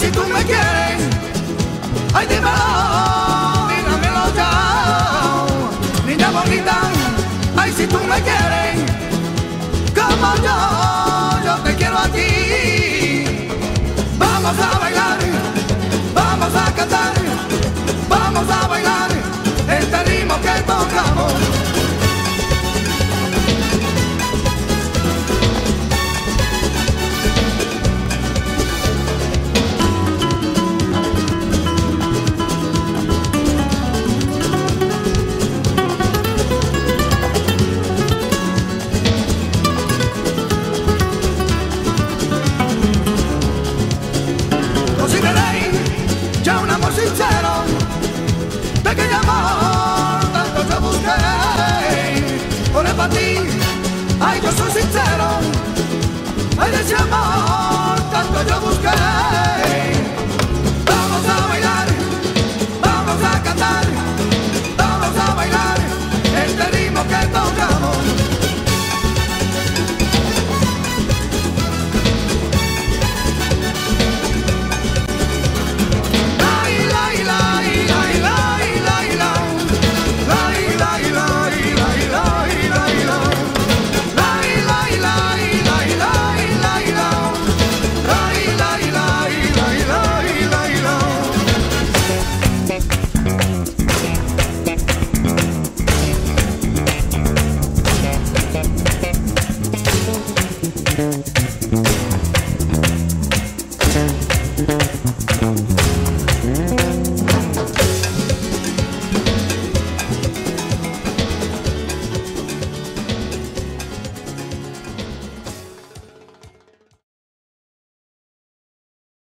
Si tú me quieres, ay, dímelo, dígamelo ya. Niña bonita, ay, si tú me quieres, como yo, yo te quiero a ti. Vamos a bailar, vamos a cantar, vamos a bailar para ti, ay yo soy sincero Ay de amor Música